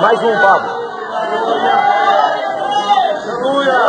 Mais um, Pablo. Aleluia!